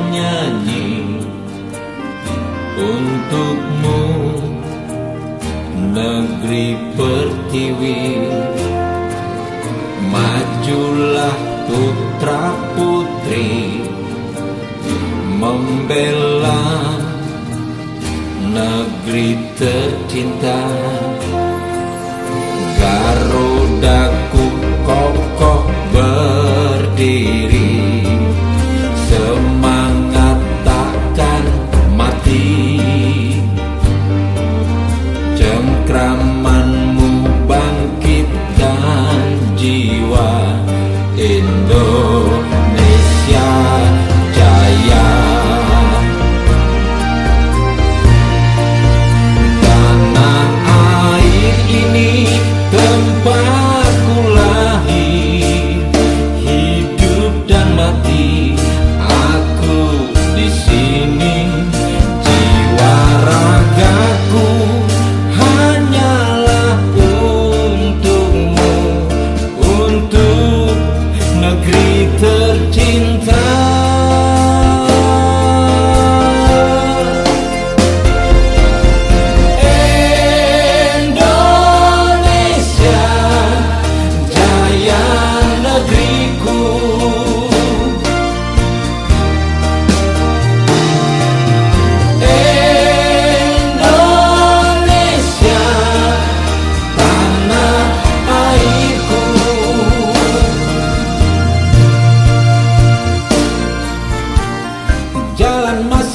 bernyanyi untukmu negeri pertiwi. Majulah putra putri membela negeri tercinta. in the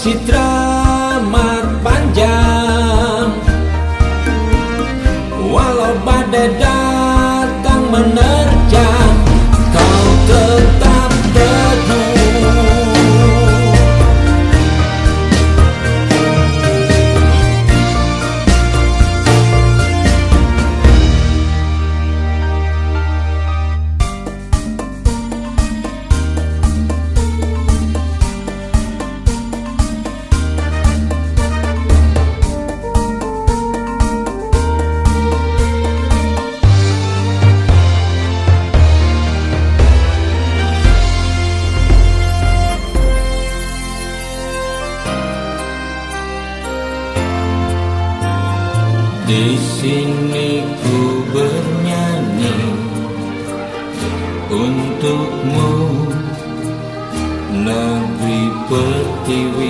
se trata. Di sini ku bernyanyi untukmu. Negeri Pertiwi